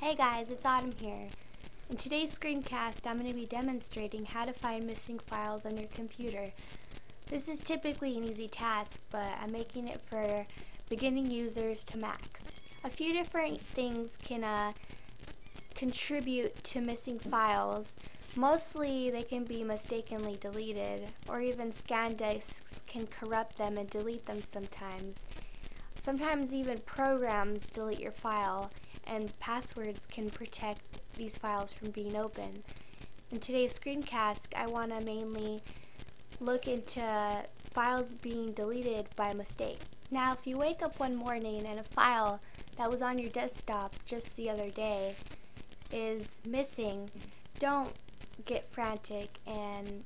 Hey guys, it's Autumn here. In today's screencast, I'm going to be demonstrating how to find missing files on your computer. This is typically an easy task, but I'm making it for beginning users to max. A few different things can uh, contribute to missing files. Mostly they can be mistakenly deleted, or even scan disks can corrupt them and delete them sometimes. Sometimes even programs delete your file and passwords can protect these files from being open. In today's screencast, I want to mainly look into files being deleted by mistake. Now, if you wake up one morning and a file that was on your desktop just the other day is missing, don't get frantic and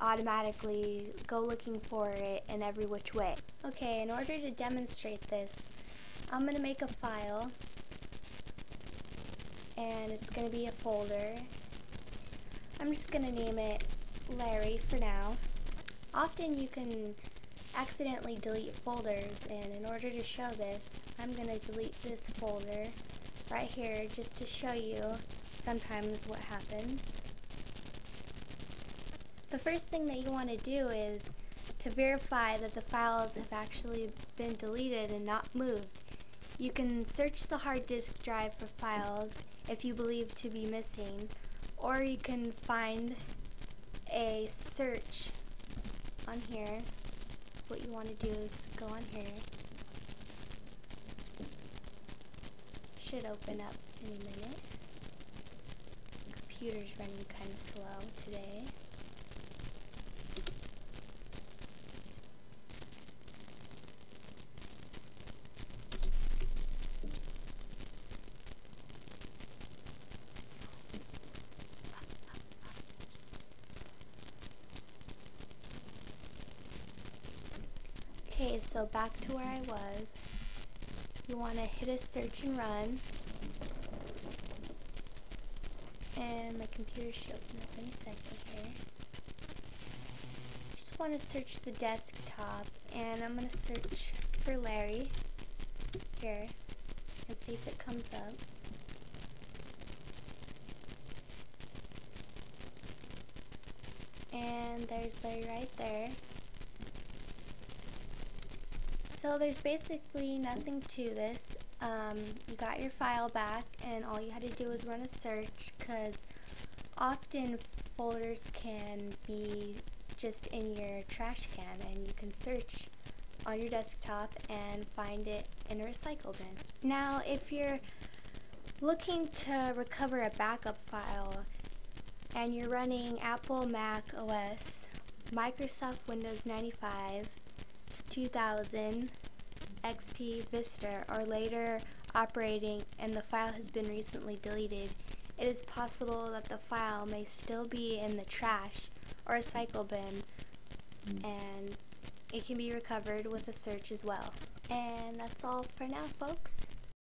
automatically go looking for it in every which way. Okay, in order to demonstrate this, I'm going to make a file and it's going to be a folder. I'm just going to name it Larry for now. Often you can accidentally delete folders and in order to show this I'm going to delete this folder right here just to show you sometimes what happens. The first thing that you want to do is to verify that the files have actually been deleted and not moved. You can search the hard disk drive for files if you believe to be missing, or you can find a search on here. So what you want to do is go on here. Should open up any minute. Computer's running kind of slow today. Okay, so back to where I was. You want to hit a search and run. And my computer should open up any second here. Just want to search the desktop and I'm going to search for Larry here and see if it comes up. And there's Larry right there. So there's basically nothing to this. Um, you got your file back and all you had to do was run a search because often folders can be just in your trash can and you can search on your desktop and find it in a recycle bin. Now if you're looking to recover a backup file and you're running Apple Mac OS, Microsoft Windows 95, 2000, XP, Vista are later operating and the file has been recently deleted, it is possible that the file may still be in the trash or recycle bin hmm. and it can be recovered with a search as well. And that's all for now folks.